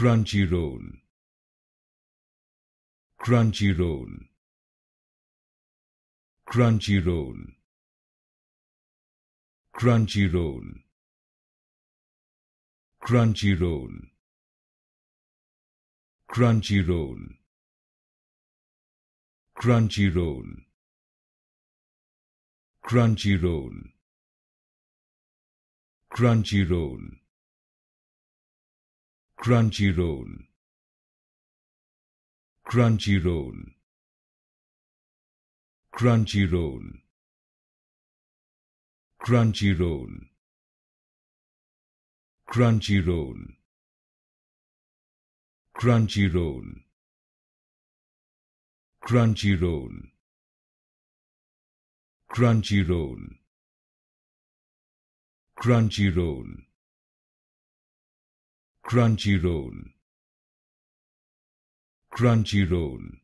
Crunchyroll. Crunchyroll. Crunchyroll. Crunchyroll. Crunchyroll. Crunchyroll. Crunchyroll. Crunchyroll. Crunchyroll Crunchyroll. Crunchy roll Crunchyroll crunchy roll Crunchyroll. Crunchyroll Crunchyroll. Crunchyroll